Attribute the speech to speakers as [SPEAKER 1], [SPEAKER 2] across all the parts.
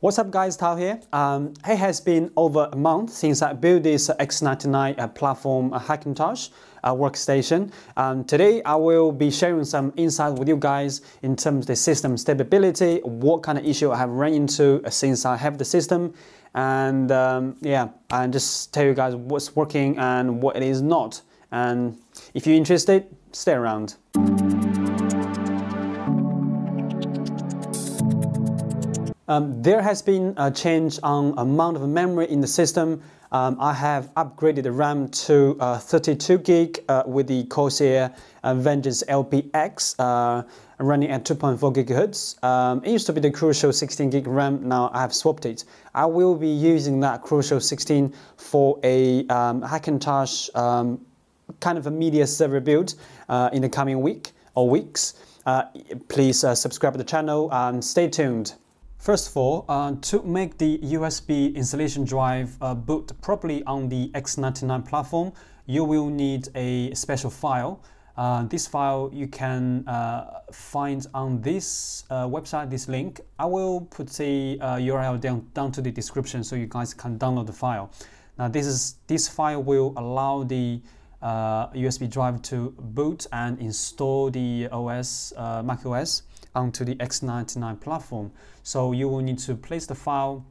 [SPEAKER 1] What's up guys, Tao here. Um, it has been over a month since I built this X99 uh, platform uh, Hackintosh uh, workstation. Um, today I will be sharing some insights with you guys in terms of the system stability, what kind of issue I have run into since I have the system, and um, yeah, and just tell you guys what's working and what it is not. And if you're interested, stay around. Um, there has been a change on amount of memory in the system. Um, I have upgraded the RAM to uh, 32 gig uh, with the Corsair uh, Vengeance LPX uh, running at 2.4 gigahertz. Um, it used to be the Crucial 16 gig RAM. Now I have swapped it. I will be using that Crucial 16 for a um, Hackintosh um, kind of a media server build uh, in the coming week or weeks. Uh, please subscribe to the channel and stay tuned. First of all, uh, to make the USB installation drive uh, boot properly on the X99 platform, you will need a special file. Uh, this file you can uh, find on this uh, website, this link. I will put the URL uh, down, down to the description so you guys can download the file. Now this, is, this file will allow the USB drive to boot and install the OS, Mac OS onto the X99 platform. So you will need to place the file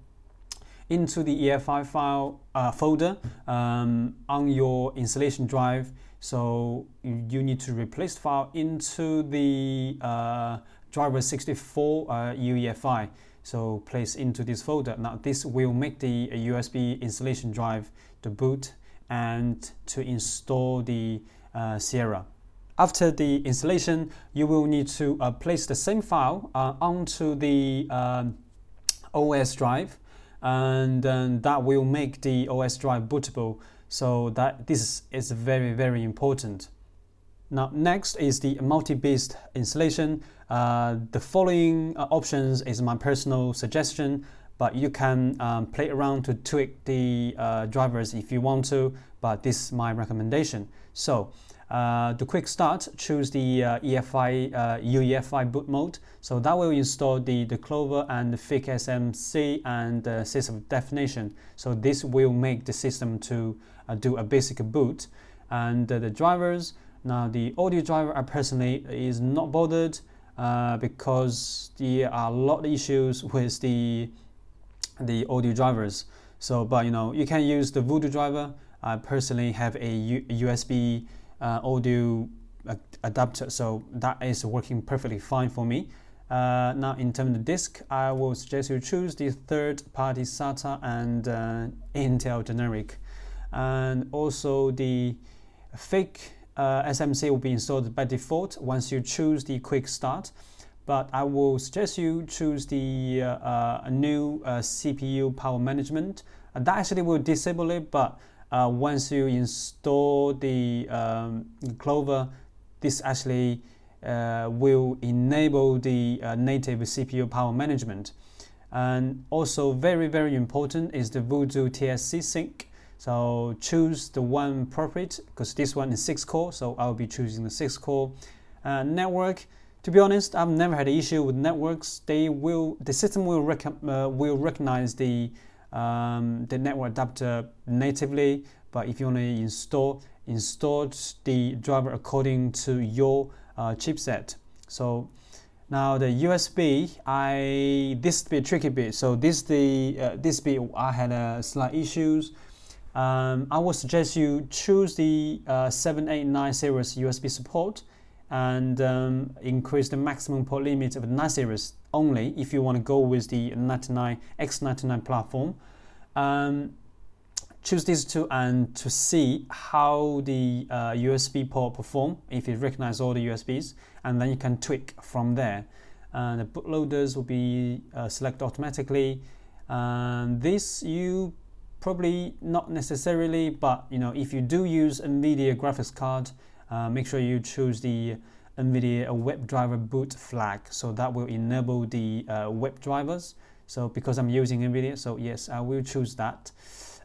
[SPEAKER 1] into the EFI file uh, folder um, on your installation drive. So you need to replace the file into the uh, driver 64 uh, UEFI. So place into this folder. Now this will make the USB installation drive to boot and to install the uh, Sierra. After the installation, you will need to uh, place the same file uh, onto the um, OS drive and that will make the OS drive bootable. So that this is very, very important. Now, next is the MultiBeast installation. Uh, the following uh, options is my personal suggestion, but you can um, play around to tweak the uh, drivers if you want to, but this is my recommendation. So uh, the quick start, choose the uh, EFI, uh, UEFI boot mode. So that will install the, the Clover and the FakeSMC and the system definition. So this will make the system to uh, do a basic boot. And uh, the drivers, now the audio driver I personally is not bothered uh, because there are a lot of issues with the, the audio drivers. So, but you know, you can use the Voodoo driver. I personally have a U USB uh, audio adapter so that is working perfectly fine for me uh, now in terms of disk I will suggest you choose the third party SATA and uh, Intel generic and also the fake uh, SMC will be installed by default once you choose the quick start but I will suggest you choose the uh, uh, new CPU power management that actually will disable it but uh, once you install the um, Clover, this actually uh, will enable the uh, native CPU power management. And also very, very important is the Voodoo TSC sync. So choose the one appropriate because this one is 6 core, so I'll be choosing the 6 core. Uh, network, to be honest, I've never had an issue with networks. They will, the system will, rec uh, will recognize the um, the network adapter natively, but if you want to install, install the driver according to your uh, chipset. So now the USB, I this be a tricky bit. So this the uh, this bit I had a slight issues. Um, I would suggest you choose the uh, 789 series USB support and um, increase the maximum port limit of the 9 series only if you want to go with the 99 X99 platform. Um, choose these two and to see how the uh, USB port perform if it recognizes all the USBs and then you can tweak from there. And the bootloaders will be uh, select automatically. And this you probably not necessarily, but you know if you do use a NVIDIA graphics card, uh, make sure you choose the NVIDIA WebDriver boot flag. So that will enable the uh, web drivers. So because I'm using NVIDIA, so yes, I will choose that.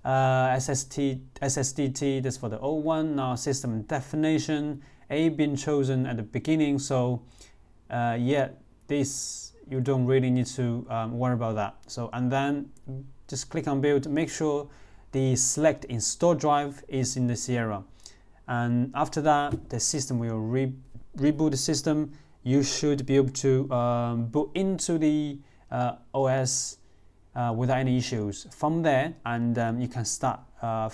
[SPEAKER 1] Uh, SST, SSDT, that's for the old one. Now system definition, A been chosen at the beginning. So uh, yeah, this you don't really need to um, worry about that. So, and then just click on build, make sure the select install drive is in the Sierra. And after that, the system will re reboot the system. You should be able to um, boot into the uh, OS uh, without any issues from there, and um, you can start uh,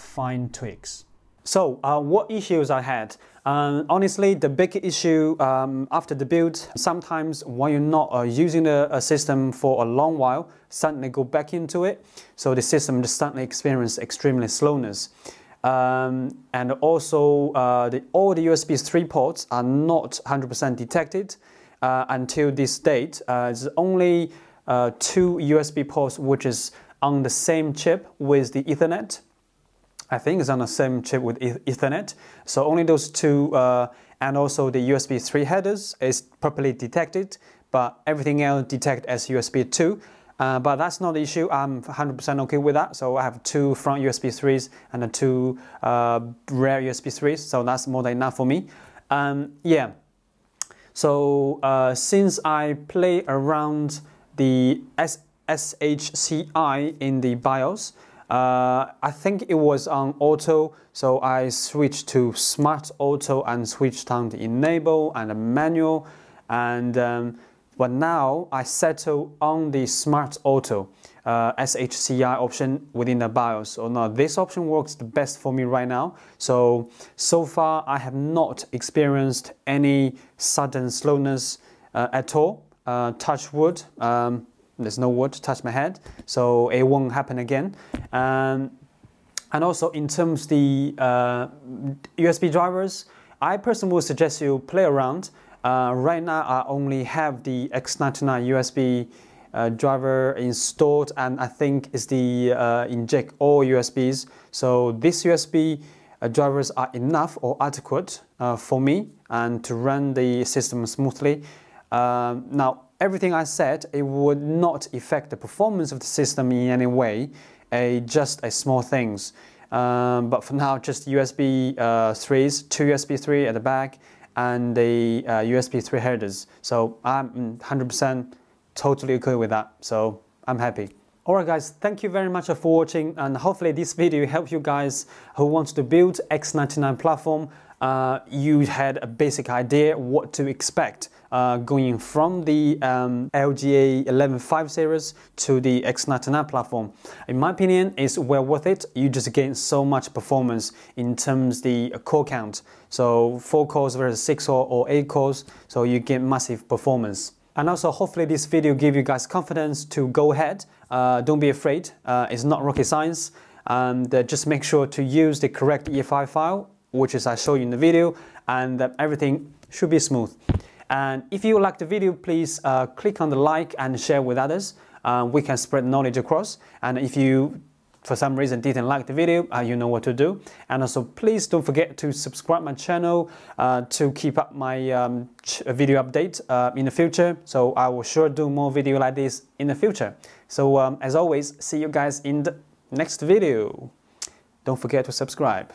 [SPEAKER 1] tweaks. So, uh, what issues I had? Um, honestly, the big issue um, after the build, sometimes when you're not uh, using the a system for a long while, suddenly go back into it, so the system just suddenly experience extremely slowness. Um, and also, uh, the, all the USB 3 ports are not 100% detected uh, until this date. Uh, it's only uh, two USB ports which is on the same chip with the Ethernet. I think it's on the same chip with Ethernet. So only those two, uh, and also the USB 3 headers is properly detected, but everything else detect as USB 2. Uh, but that's not the issue. I'm 100% okay with that. So I have two front USB 3s and two uh, rear USB 3s. So that's more than enough for me. Um, yeah. So uh, since I play around the XHCI in the BIOS, uh, I think it was on auto, so I switched to smart auto and switched on the enable and the manual. And um, but now I settle on the smart auto uh, XHCI option within the BIOS. So now this option works the best for me right now. So so far I have not experienced any sudden slowness uh, at all. Uh, touch wood. Um, there's no wood to touch my head, so it won't happen again. Um, and also in terms of the uh, USB drivers, I personally would suggest you play around. Uh, right now, I only have the X99 USB uh, driver installed, and I think it's the uh, inject all USBs. So these USB uh, drivers are enough or adequate uh, for me and to run the system smoothly. Um, now, everything I said, it would not affect the performance of the system in any way, a, just a small things. Um, but for now, just USB uh, 3s, two USB 3 at the back, and the uh, USB 3 headers. So I'm 100% totally okay with that. So I'm happy. Alright guys, thank you very much for watching and hopefully this video helped you guys who want to build X99 platform. Uh, you had a basic idea what to expect uh, going from the um, LGA 11.5 series to the X99 platform. In my opinion, it's well worth it. You just gain so much performance in terms of the core count. So 4 cores versus 6 or, or 8 cores, so you get massive performance. And also, hopefully this video give you guys confidence to go ahead. Uh, don't be afraid. Uh, it's not rocket science. And uh, just make sure to use the correct EFI file, which is I show you in the video, and everything should be smooth. And if you like the video, please uh, click on the like and share with others. Uh, we can spread knowledge across. And if you, for some reason, didn't like the video, uh, you know what to do. And also, please don't forget to subscribe my channel uh, to keep up my um, video update uh, in the future. So I will sure do more video like this in the future. So um, as always, see you guys in the next video. Don't forget to subscribe.